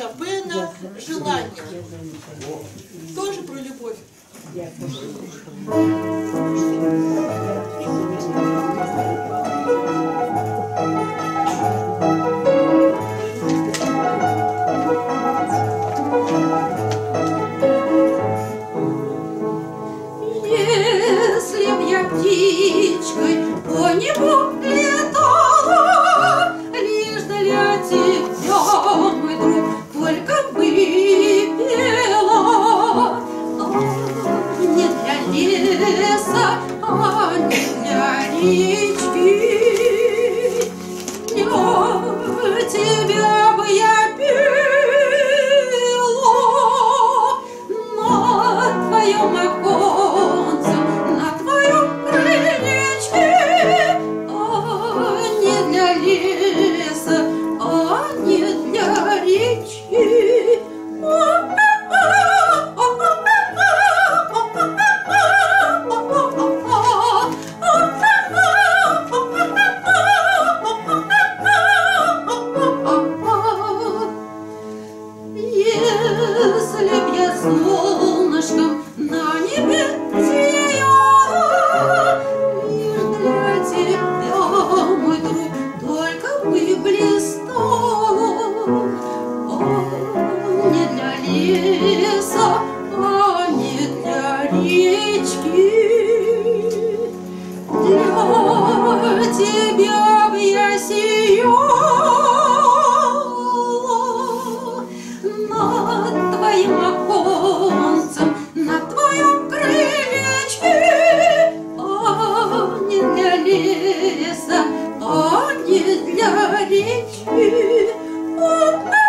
Шопена «Желание». Тоже про любовь. Если б я птичкой по небу леса, а не для речки. Для леса, а не для речки. Для тебя б я сияла над твоим оконцем, на твоем крылечке, а не для леса, а не для речки. А,